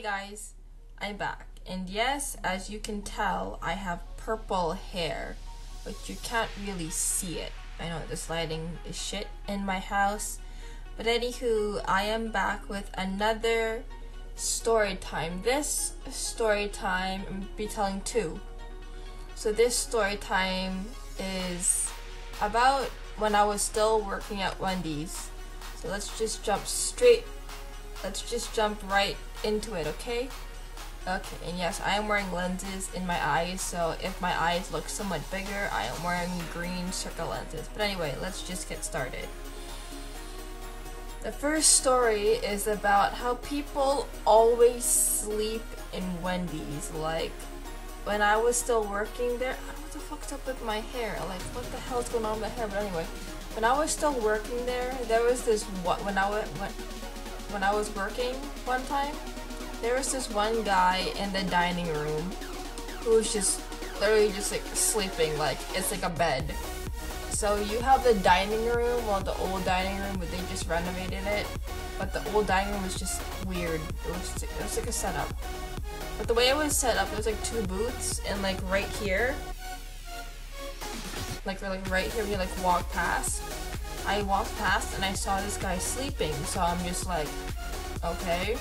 Hey guys, I'm back. And yes, as you can tell, I have purple hair, but you can't really see it. I know this lighting is shit in my house. But anywho, I am back with another story time. This story time, I'm be telling two. So this story time is about when I was still working at Wendy's. So let's just jump straight let's just jump right into it, okay? Okay, and yes, I am wearing lenses in my eyes, so if my eyes look somewhat bigger, I am wearing green circle lenses. But anyway, let's just get started. The first story is about how people always sleep in Wendy's. Like, when I was still working there, what the fuck's up with my hair? Like, what the hell's going on with my hair? But anyway, when I was still working there, there was this what when I went when I was working one time, there was this one guy in the dining room who was just literally just like sleeping, like it's like a bed. So you have the dining room, well the old dining room, but they just renovated it. But the old dining room was just weird. It was it was like a setup. But the way it was set up, there was like two booths, and like right here, like like right here, you like walk past. I walked past and I saw this guy sleeping, so I'm just like, okay.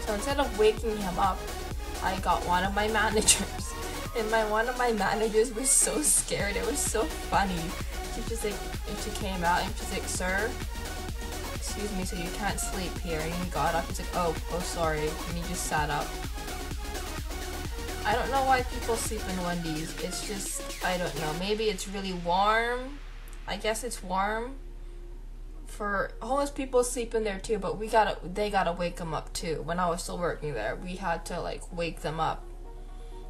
So instead of waking him up, I got one of my managers. And my one of my managers was so scared. It was so funny. She just like, and she came out and she's like, sir, excuse me, so you can't sleep here. And he got up. He's like, oh, oh, sorry. And he just sat up. I don't know why people sleep in Wendy's. It's just, I don't know. Maybe it's really warm I guess it's warm. For homeless people sleep in there too, but we gotta they gotta wake them up too. When I was still working there, we had to like wake them up.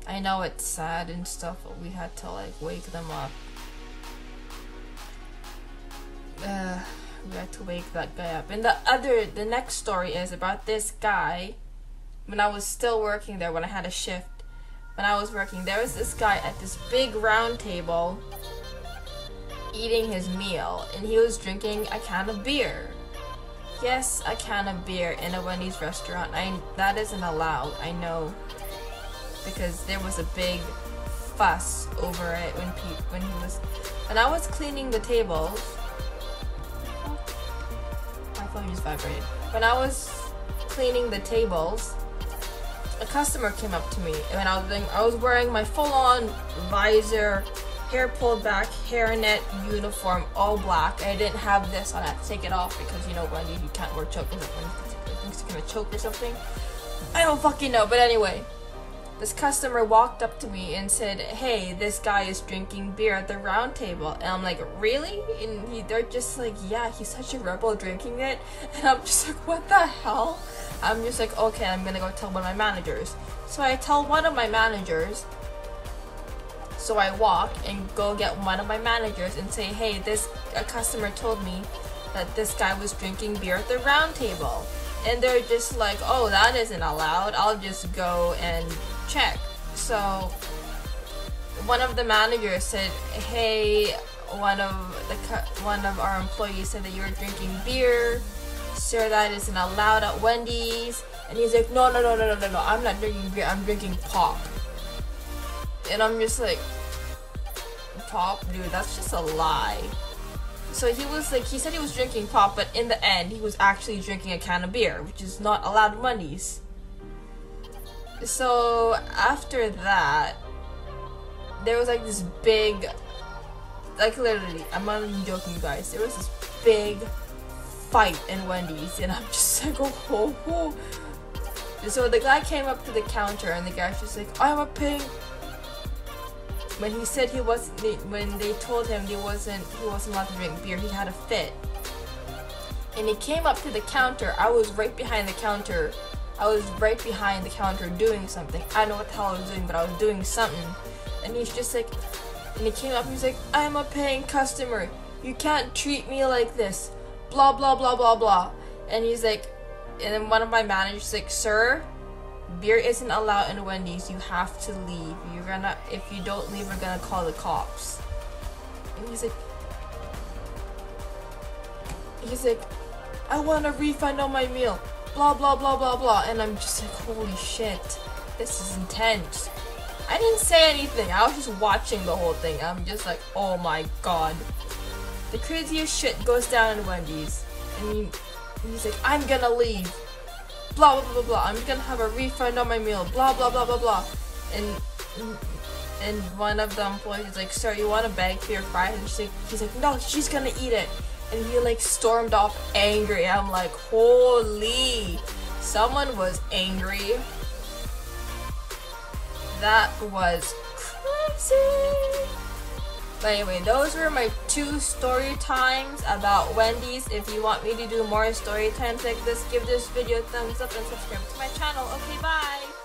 I know it's sad and stuff, but we had to like wake them up. Uh, we had to wake that guy up. And the other, the next story is about this guy. When I was still working there, when I had a shift, when I was working, there was this guy at this big round table eating his meal and he was drinking a can of beer. Yes, a can of beer in a Wendy's restaurant. I that isn't allowed. I know because there was a big fuss over it when Pete when he was when I was cleaning the tables. My phone just vibrated. When I was cleaning the tables, a customer came up to me and I was doing, I was wearing my full-on visor hair pulled back, hairnet, uniform, all black. I didn't have this on. I had to take it off because you know when you, you can't wear chokers when you gonna choke or something. I don't fucking know, but anyway. This customer walked up to me and said, "Hey, this guy is drinking beer at the round table." And I'm like, "Really?" And he, they're just like, "Yeah, he's such a rebel drinking it." And I'm just like, "What the hell?" I'm just like, "Okay, I'm gonna go tell one of my managers." So I tell one of my managers, so I walk and go get one of my managers and say, hey, this a customer told me that this guy was drinking beer at the round table. And they're just like, oh, that isn't allowed. I'll just go and check. So one of the managers said, hey, one of the one of our employees said that you were drinking beer. Sir, that isn't allowed at Wendy's. And he's like, no, no, no, no, no, no, no. I'm not drinking beer. I'm drinking pop. And I'm just like, pop? Dude, that's just a lie. So he was like, he said he was drinking pop, but in the end, he was actually drinking a can of beer, which is not allowed Wendy's. So after that, there was like this big, like literally, I'm not even joking, you guys. There was this big fight in Wendy's, and I'm just like, oh, oh, oh. So the guy came up to the counter, and the guy's just like, I'm a pink when he said he was when they told him he wasn't he wasn't allowed to drink beer, he had a fit. And he came up to the counter. I was right behind the counter. I was right behind the counter doing something. I don't know what the hell I was doing, but I was doing something. And he's just like, and he came up and he's like, I'm a paying customer. You can't treat me like this. Blah, blah, blah, blah, blah. And he's like, and then one of my managers like, sir, beer isn't allowed in Wendy's. You have to leave. You're gonna, if you don't leave, we're gonna call the cops. And he's like, he's like, I want a refund on my meal. blah blah blah blah blah, and I'm just like, holy shit, this is intense. I didn't say anything. I was just watching the whole thing. I'm just like, oh my god. The craziest shit goes down in Wendy's, and he, he's like, I'm gonna leave. Blah blah blah blah. I'm gonna have a refund on my meal. Blah blah blah blah blah. And and one of the employees is like, "Sir, you want a bag for your fries?" And she's like, "He's like, no, she's gonna eat it." And he like stormed off angry. I'm like, "Holy!" Someone was angry. That was crazy. But anyway, those were my two story times about Wendy's. If you want me to do more story times like this, give this video a thumbs up and subscribe to my channel. Okay, bye!